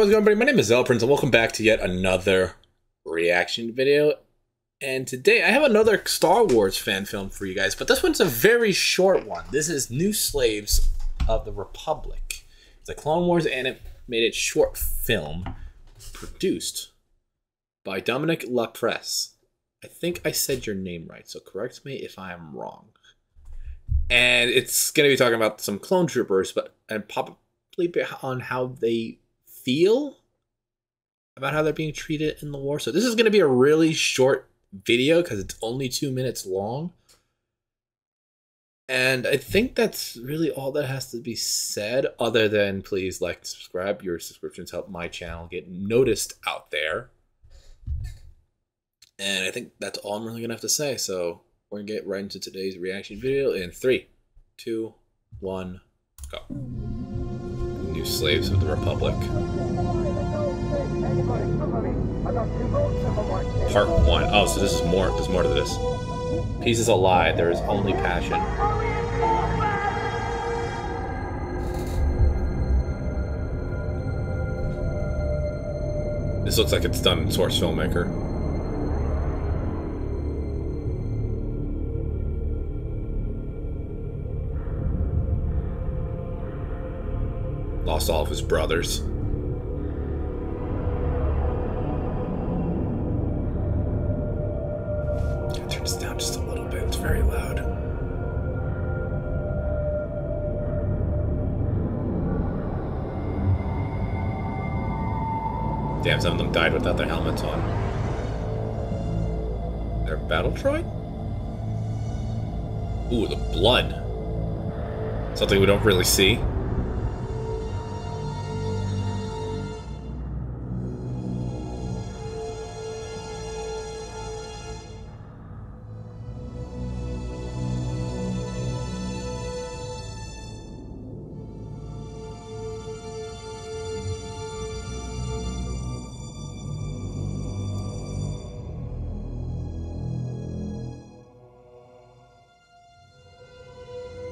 What's going on, everybody? My name is Prince, and welcome back to yet another reaction video. And today I have another Star Wars fan film for you guys, but this one's a very short one. This is New Slaves of the Republic. It's a Clone Wars animated short film produced by Dominic LaPresse. I think I said your name right, so correct me if I am wrong. And it's going to be talking about some clone troopers, but and probably on how they feel about how they're being treated in the war. So this is going to be a really short video because it's only two minutes long. And I think that's really all that has to be said, other than please like subscribe. Your subscriptions help my channel get noticed out there. And I think that's all I'm really going to have to say. So we're going to get right into today's reaction video in three, two, one, go. New slaves of the Republic. Part one. Oh, so this is more. There's more to this. Peace is a lie. There is only passion. This looks like it's done in Source Filmmaker. Lost all of his brothers. Turn this down just a little bit. It's very loud. Damn, some of them died without their helmets on. Their battle droid? Ooh, the blood. Something we don't really see.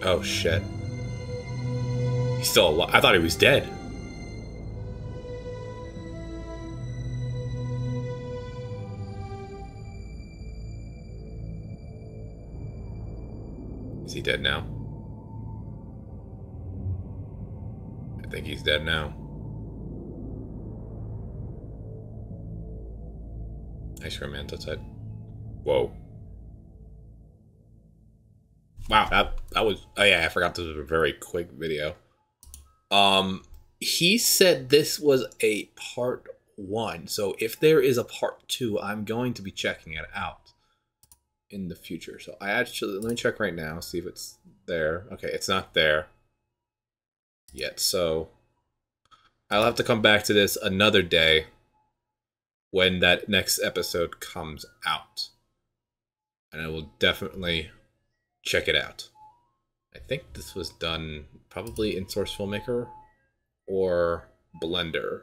Oh shit. He's still alive. I thought he was dead. Is he dead now? I think he's dead now. Ice cream man outside. Whoa. Wow, that that was oh yeah, I forgot this was a very quick video. Um he said this was a part 1. So if there is a part 2, I'm going to be checking it out in the future. So I actually let me check right now, see if it's there. Okay, it's not there yet. So I'll have to come back to this another day when that next episode comes out. And I will definitely check it out. I think this was done probably in Source Filmmaker or Blender.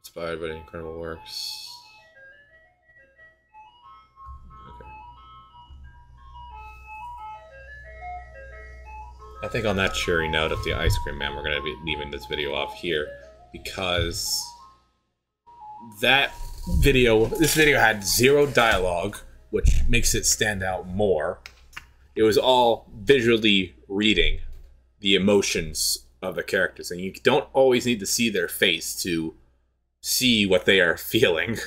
Inspired by Incredible Works. Okay. I think on that cheery note of the ice cream man, we're going to be leaving this video off here because that video, this video had zero dialogue, which makes it stand out more it was all visually reading the emotions of the characters and you don't always need to see their face to see what they are feeling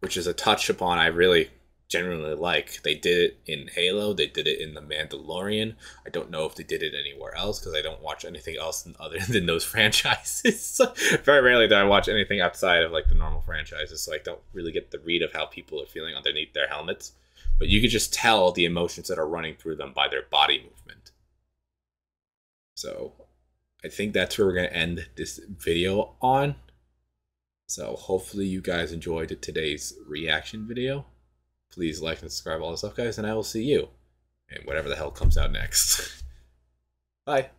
which is a touch upon i really genuinely like. They did it in halo they did it in the mandalorian. I don't know if they did it anywhere else because i don't watch anything else other than those franchises. Very rarely do i watch anything outside of like the normal franchises so i don't really get the read of how people are feeling underneath their helmets but you could just tell the emotions that are running through them by their body movement. So I think that's where we're going to end this video on. So hopefully you guys enjoyed today's reaction video. Please like and subscribe all this stuff, guys, and I will see you in whatever the hell comes out next. Bye.